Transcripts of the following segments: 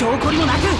証拠にもなく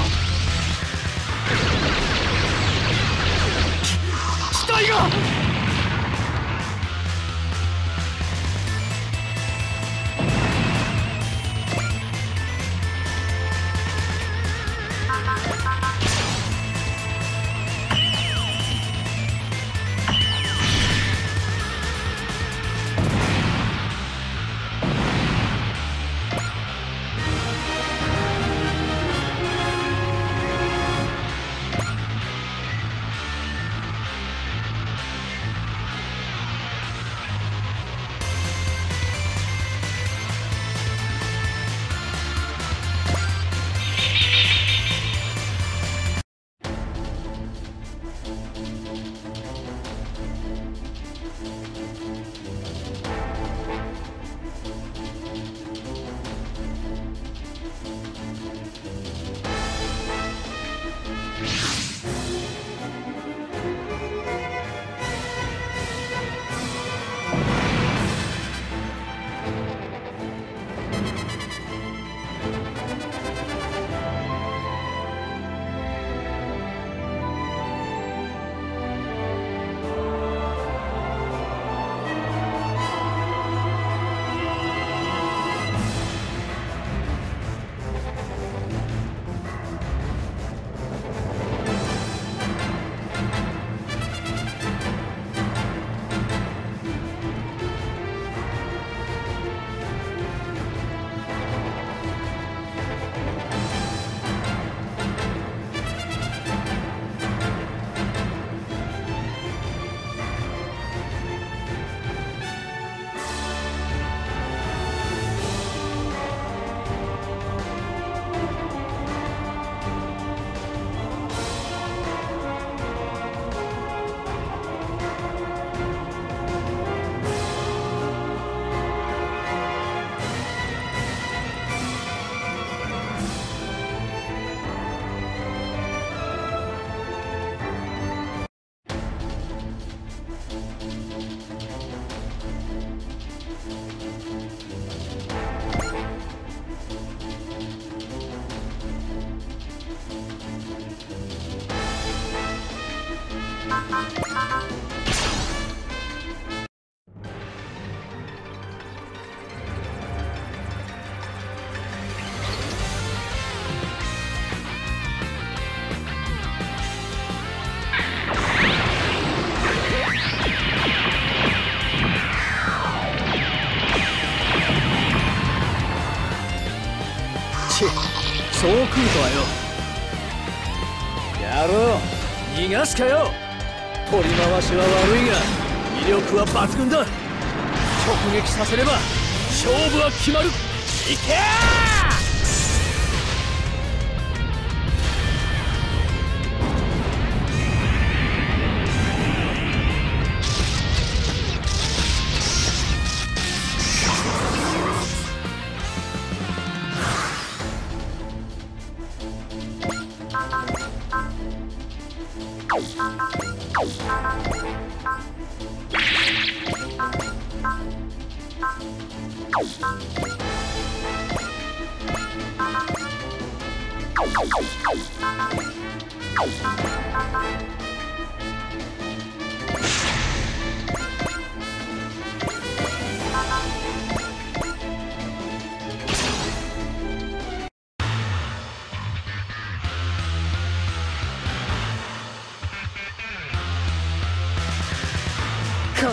来るとはよ。やろう。逃がすかよ。取り回しは悪いが威力は抜群だ。直撃させれば勝負は決まる。いけ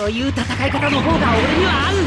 こういう戦い方の方が俺には合う。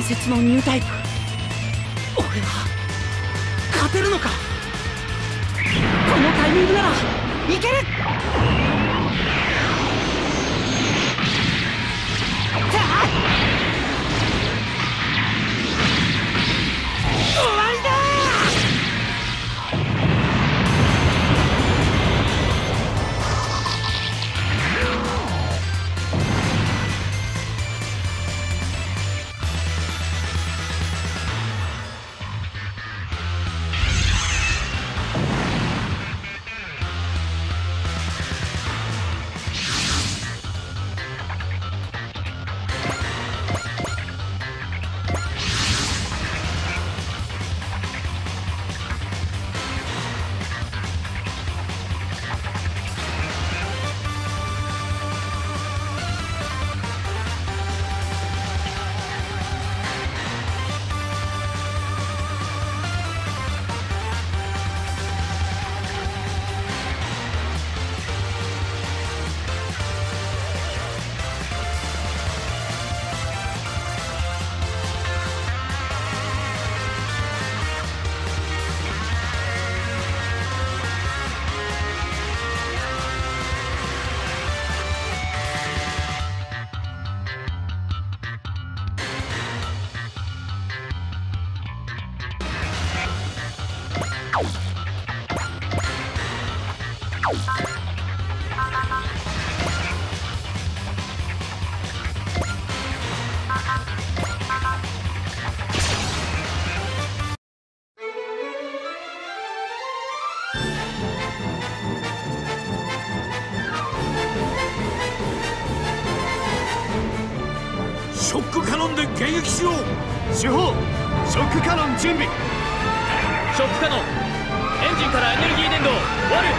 伝説のニュータイプ俺は勝てるのか？このタイミングならいける！撃しろ主砲ショックカノン準備。ショックカノン。エンジンからエネルギー伝導割る。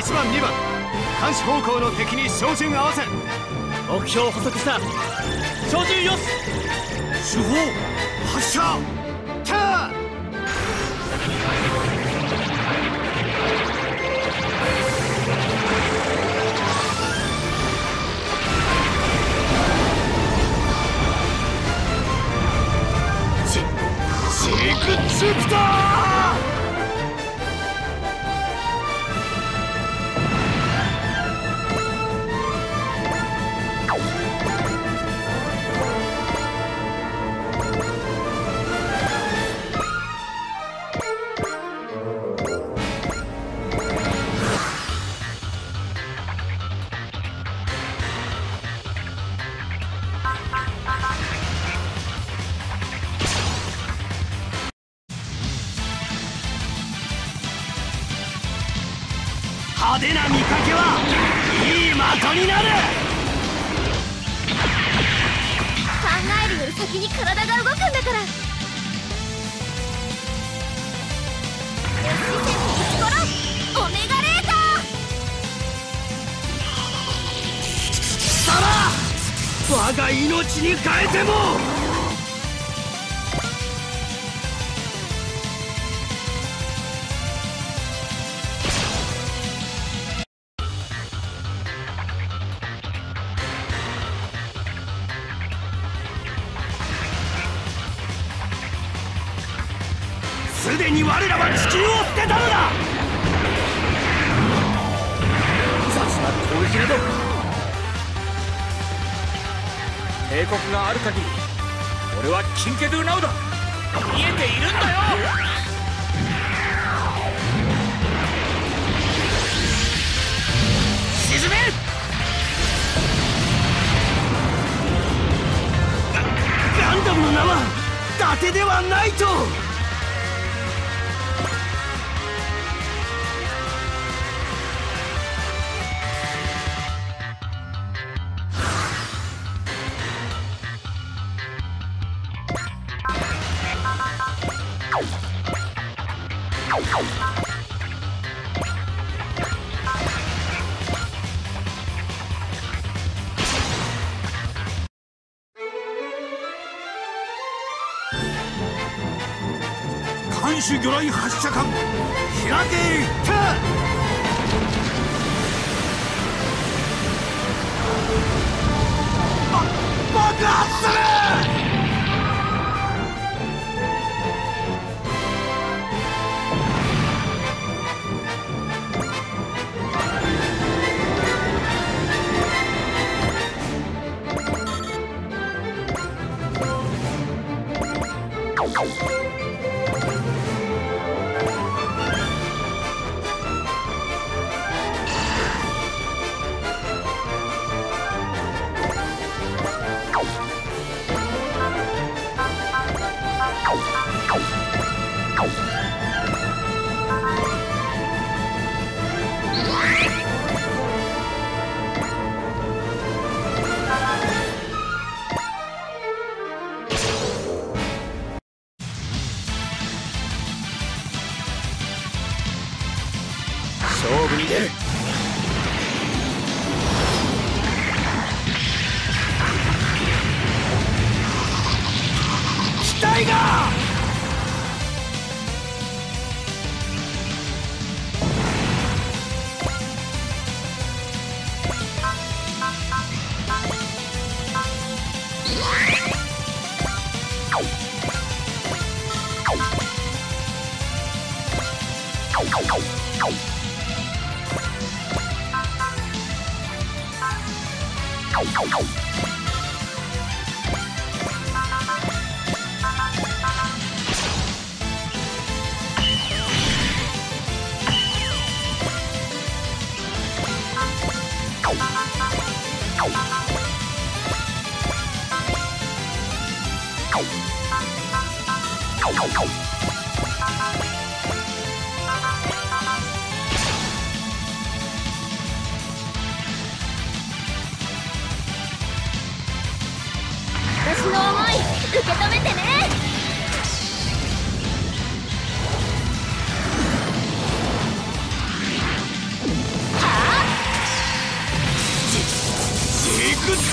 1番2番。監視方向の敵に照準合わせ目標を補足した。照準よし。手法発射。ターシュピターな攻撃など。帝国がある限り俺はキンケドゥナウだ。見えているんだよ。沈め。ガンダムの名は伊達ではないと。魚雷発射管開けた爆発する！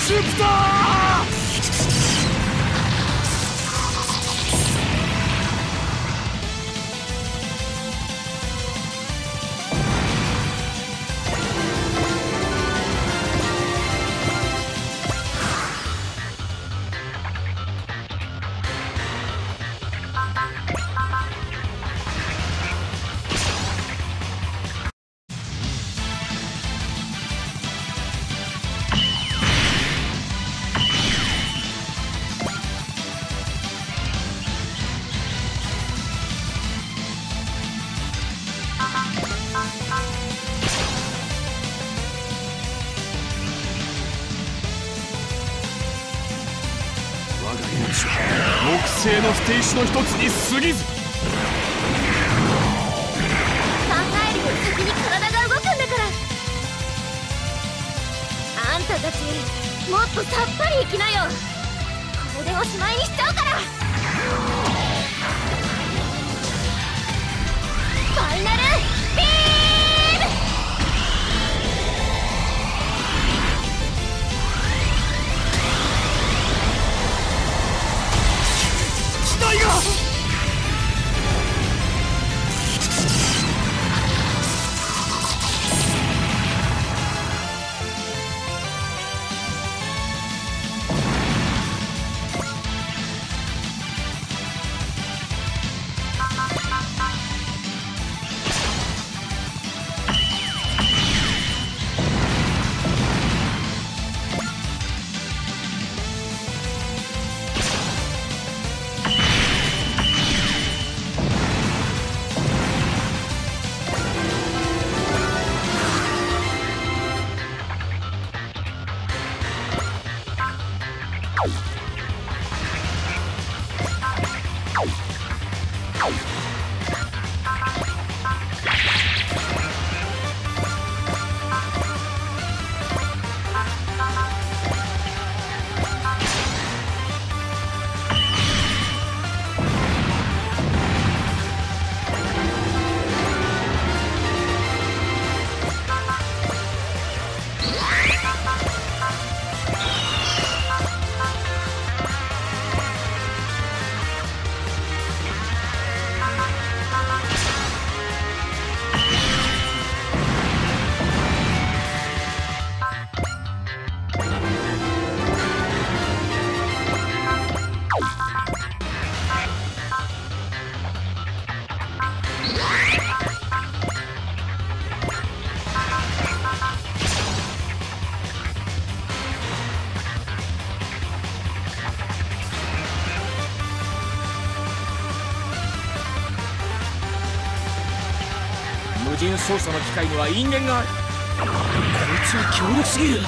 ジークスーの一つに過ぎず。考えるより先に体が動くんだから。あんたたちもっとさっぱり生きなよ。これでおしまいにしちゃうから。ファイナルビー隊が Tchau. 人操作の機械には因縁がある。こいつは強力すぎる。